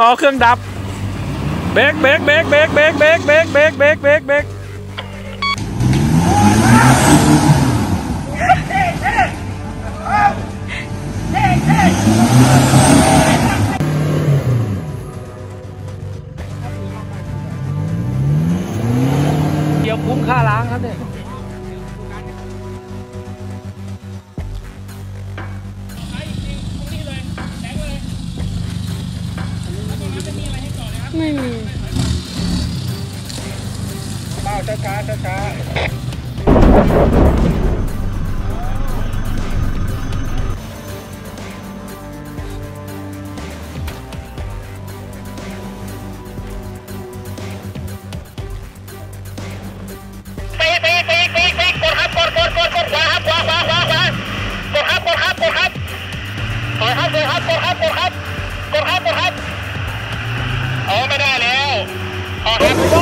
ต่อเครื่องดับเบรกเบรกเบรกเบรกเบรกเบรกเบรกเบรกเบรกเบรกเบรกเดี๋ยวคุ้มค่าล้างครับเนี่ย ไม่มีเบาช้าช้าช้าช้าครับกดครับกดครับกดครับกดครับกดครับกดครับ โอ้ไม่ได้แล้วออกครับ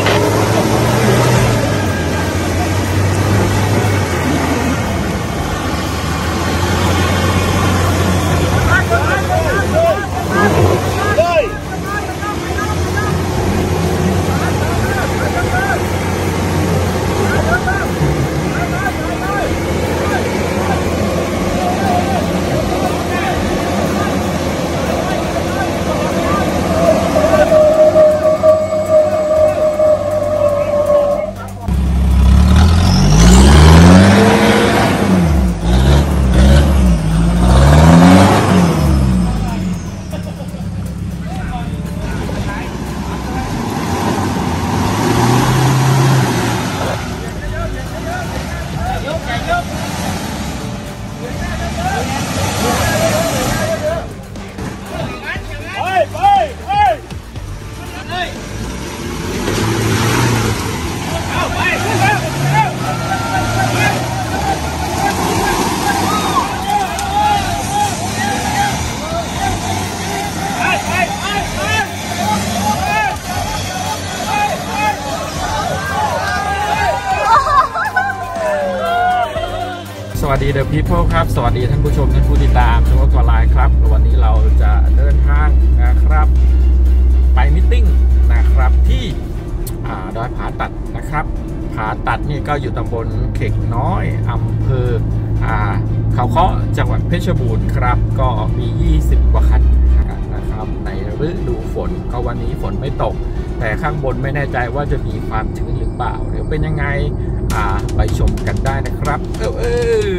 วัสดี the people ครับ สวัสดีท่านผู้ชมท่านผู้ติดตามช่องกอไลน์ครับ วันนี้เราจะเดินทางนะครับ ไป meeting นะครับที่ดอยผาตัดนะครับ ผาตัดนี่ก็อยู่ตำบลเข็กน้อยอำเภอเขาค้อจังหวัดเพชรบูรณ์ครับ ก็มี 20 กว่าคันนะครับ ในฤดูฝนก็วันนี้ฝนไม่ตก แต่ข้างบนไม่แน่ใจว่าจะมีความชื้นหรือเปล่าเดี๋ยวเป็นยังไงาไปชมกันได้นะครับ เออเออ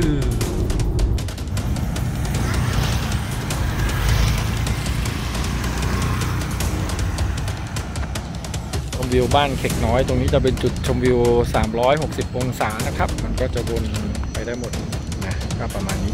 ชมวิวบ้านเข็กน้อย ตรงนี้จะเป็นจุดชมวิว 360 องศานะครับ มันก็จะวนไปได้หมดนะก็ประมาณนี้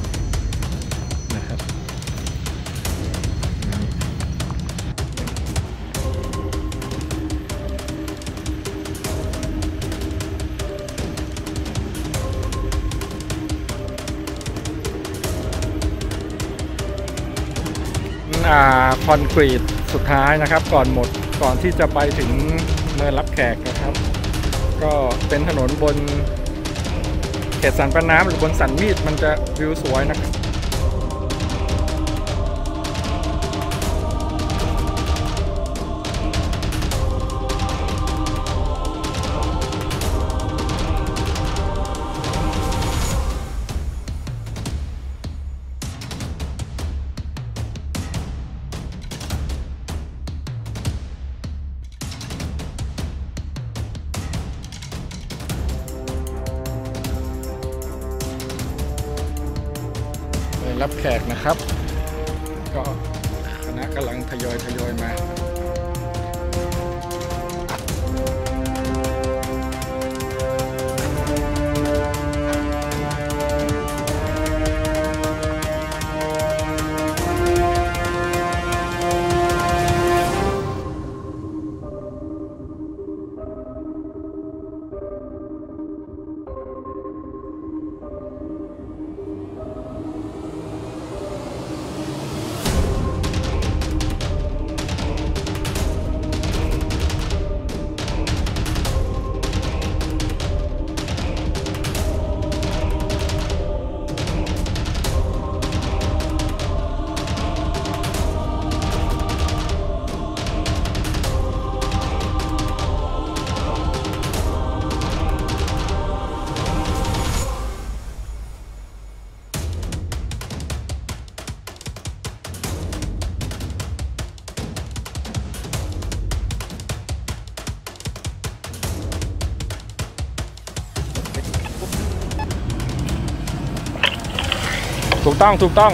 คอนกรีตสุดท้ายนะครับ ก่อนหมดก่อนที่จะไปถึงเนินรับแขกนะครับ ก็เป็นถนนบนเขตสันปะน้ำหรือบนสันมีดมันจะวิวสวยนะครับ ต้องถูกต้อง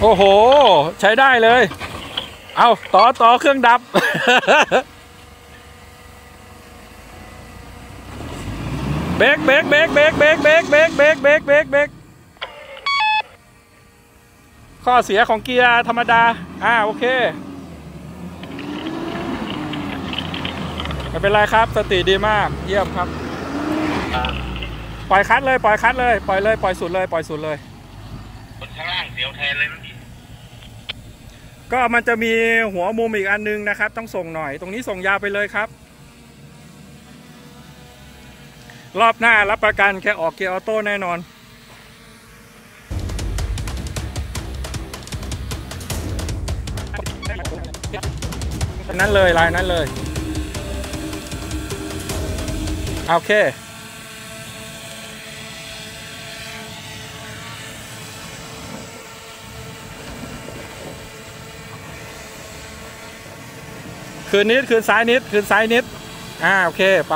โอ้โห ใช้ได้เลย เอาต่อต่อเครื่องดับ เบรกเบรกเบรกเบรกเบรกเบรกเบรกเบรกเบรกเบรกเบรกข้อเสียของเกียร์ธรรมดา อ่า โอเค ไม่เป็นไรครับ สติดีมาก เยี่ยมครับ ปล่อยคัดเลยปล่อยคัดเลยปล่อยเลยปล่อยสุดเลยปล่อยสุดเลยคนข้างล่างเสียวแทนเลยนะพี่ก็มันจะมีหัวมุมอีกอันนึงนะครับ ต้องส่งหน่อย ตรงนี้ส่งยาวไปเลยครับ รอบหน้ารับประกันแค่ออกเกียร์ออโต้แน่นอนนั้นเลยลายนั้นเลย โอเค คืนนิดคืนซ้ายนิดคืนซ้ายนิด อ่าโอเคไป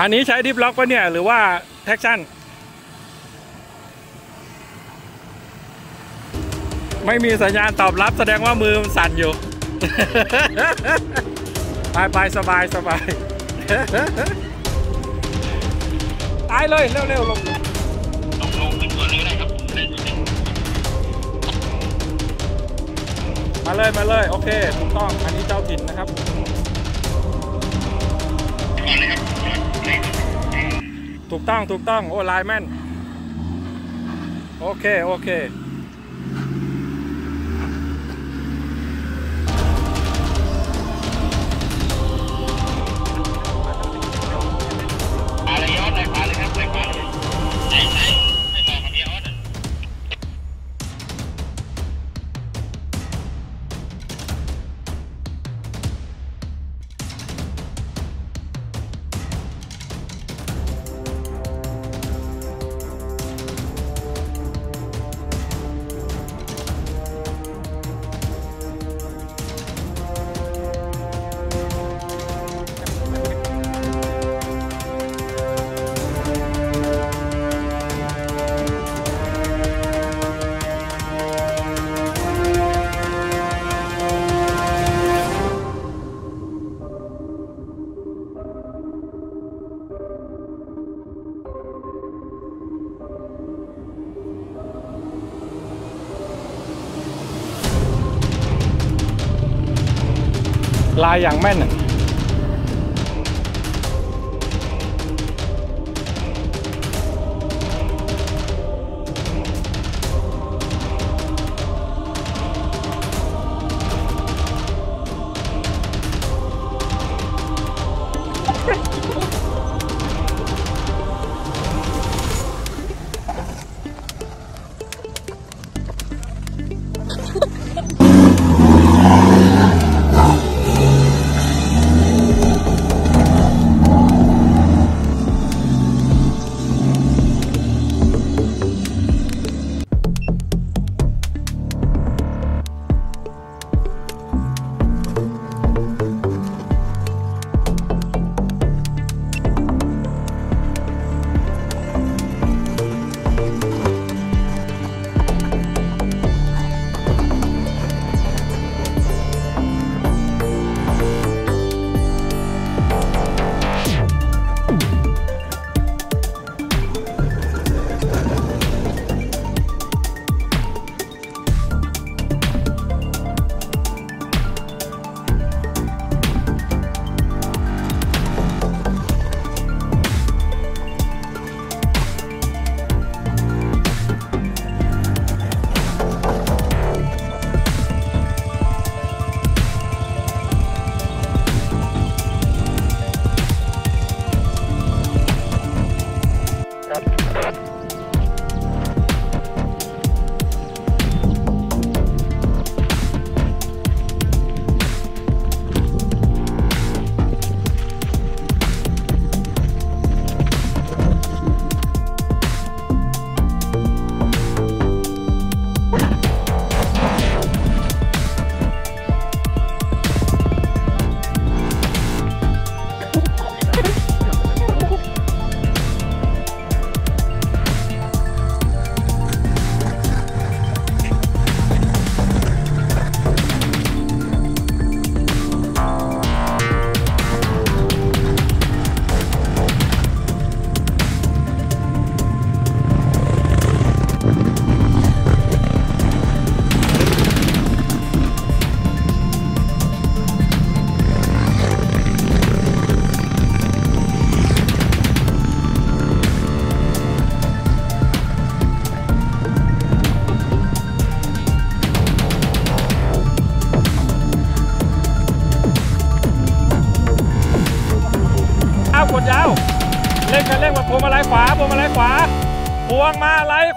อันนี้ใช้ดิฟล็อกปะเนี่ย หรือว่าแท็กชั่น ไม่มีสัญญาณตอบรับแสดงว่ามือมันสั่นอยู่ ไปไปสบายสบายตายเลย เร็วเร็วลง มาเลยมาเลยโอเคถูกต้องอันนี้เจ้าถิ่นนะครับถูกต้องถูกต้องโอ้ลายแม่นโอเคโอเค ลายอย่างแม่น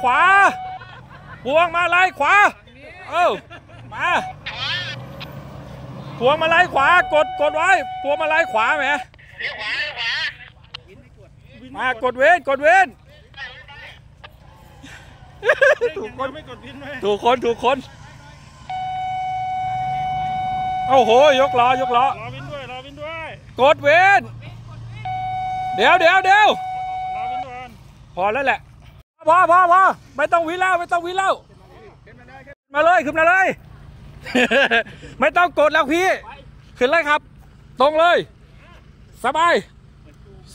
วาพวงมาไล่ขวา เอ้ามาพวงมาไล่ขวากดกดไว้พวงมาไล่ขวาแหมเลี้ยวขวาเลี้ยวขวามากดเว้นกดเว้นถูกคนไม่กดพินไหมถูกคนถูกคนโอ้โหยกล้อยกล้อรอวินด้วยรอวินด้วย กดเว้นเดี๋ยวเดี๋ยวเดี๋ยวรอวินด้วยพอแล้วแหละ พอพอพอไม่ต้องวินแล้วไม่ต้องวินแล้วมาเลยขึ้นมาเลย ไม่ต้องกดแล้วพี่ ขึ้นเลยครับ ตรงเลย สบาย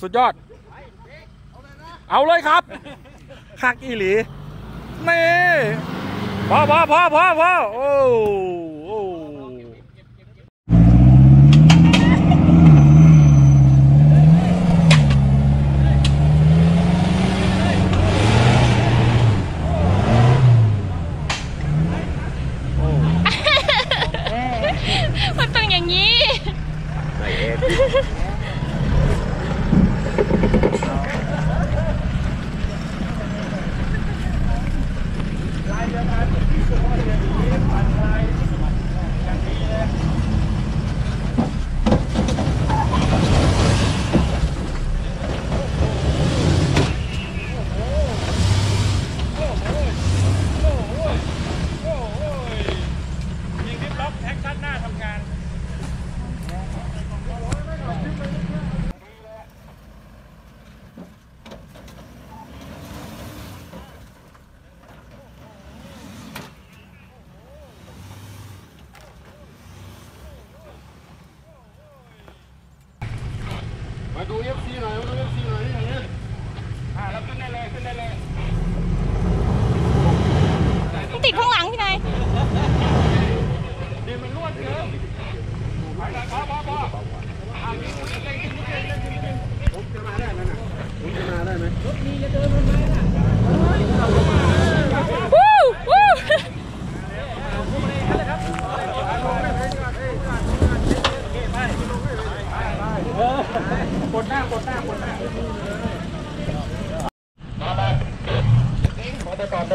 สุดยอด เอาเลยครับหักอีหลีนี่พอพอพอพอพอโอ้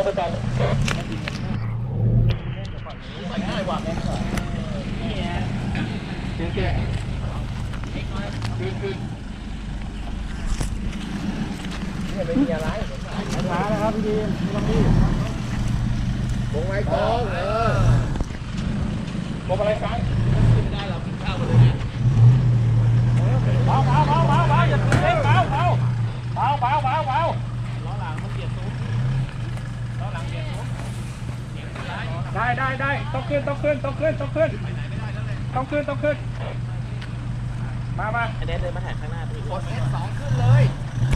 ไปก่อนขอไปก่อนเก่งเก่งคือคือช้านะครับพี่ดีไม่ต้องรีบ วงไว้กองเออ ผมอะไรซ้ายเบาเบาเบาเบาเบาอย่าตื่นเต้นเบาเบาเบาเบาเบาเบาล้อหลังมันเบียดซุ้มล้อหลังเบียดซุ้มได้ได้ได้ต้อง ขึ้นต้องขึ้นต้องขึ้นต้องขึ้นต้องขึ้นต้องขึ้น มามาเดินเดินมาถ่ายข้างหน้าพี่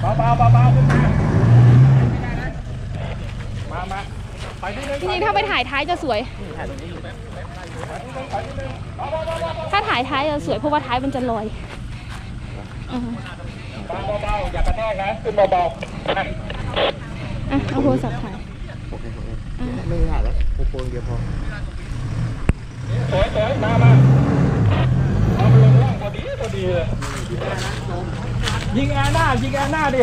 เบาเบาเบาเบาขึ้นมามามาไปที่หนึ่งจริงๆถ้าไปถ่ายท้ายจะสวย ถ่ายตรงนี้อยู่ไปที่หนึ่งเบาเบาเบาเบาถ้าถ่ายท้ายจะสวยเพราะว่าท้ายมันจะลอยอ่าเบาเบาๆอย่ากระแทกนะขึ้นเบาๆอะอะเอาโทรศัพท์ถ่ายโอเคโอเคไม่ถ่ายแล้วโปรโปรเดียวพอ สวยสวยมามาเอาไปลงล่างพอดีพอดีเลยยิงแอร์หน้ายิงแอร์หน้าดิ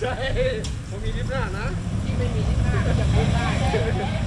ใช่ผมมีลิฟหน้านะที่ไม่มีลิฟหน้าก็จะไม่ได้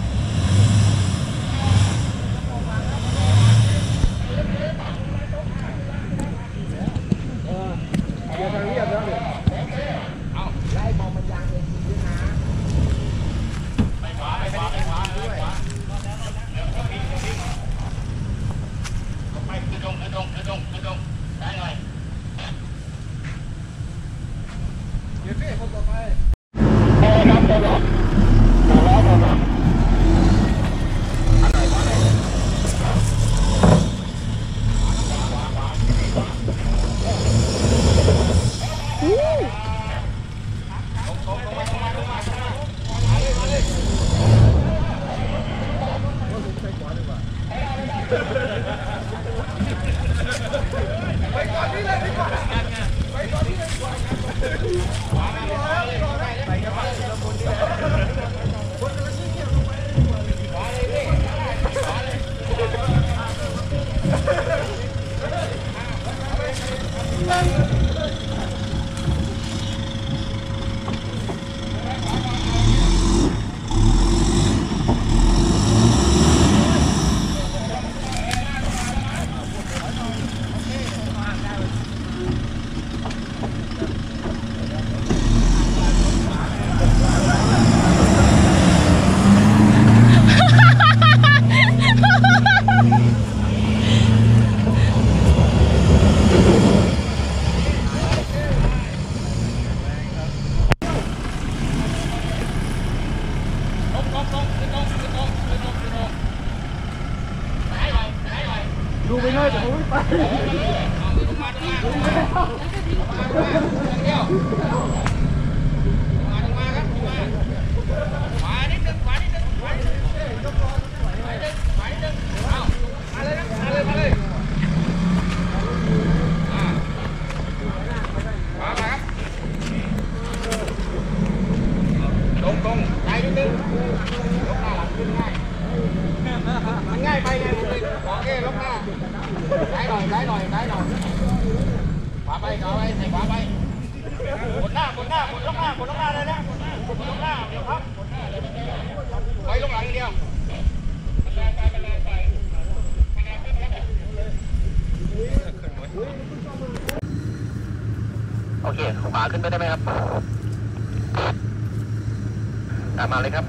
เลยครับ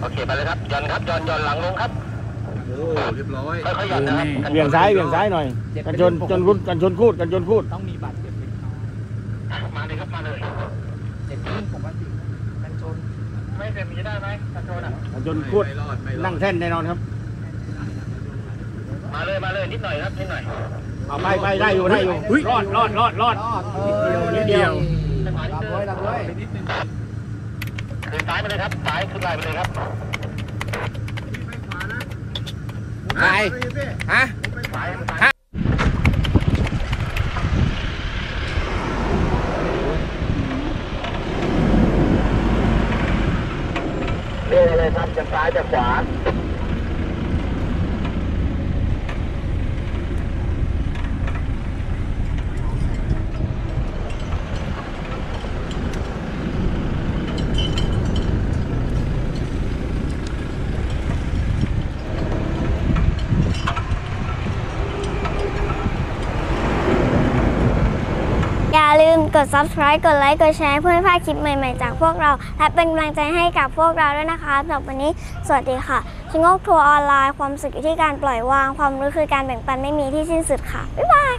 โอเคไปเลยครับย่อนครับย่อนย่อนหลังลงครับ โอ้เรียบร้อยค่อยๆย่อนนะครับเบี่ยงซ้ายเบี่ยงซ้ายหน่อย กันชนจนคุดกันชนคูดกันชนคูดต้องมีบัตรเจ็บเป็นเขามาเลยครับมาเลยเจ็บนี่ปกติกันชนไม่เต็มจะได้ไหมกระโจนอะกันชนคูดไม่รอดไม่รอนั่ดงแท่นแน่นอนครับ มาเลยมาเลยนิดหน่อยครับนิดหน่อยเอาไปไปได้อยู่ได้อยู่รอดรอดรอดรอดนิดเดียวไปขวานิดรับนึงไว้รับไว้ ดินซ้ายไปเลยครับซ้ายขึ้นไลน์ไปเลยครับไายฮะซ้ายซ้าย เรื่อเลยครับจะซ้ายจะขวา ด subscribe กดไลค์ กดแชร์เพื่อไม่พลาดคลิปใหม่ ๆ จากพวกเรา และเป็นกำลังใจให้กับพวกเราด้วยนะคะสำหรับวันนี้ สวัสดีค่ะชิงโงกทัวร์ออนไลน์ ความสุขอยู่ที่การปล่อยวาง ความรู้คือการแบ่งปันไม่มีที่สิ้นสุดค่ะ บ๊ายบาย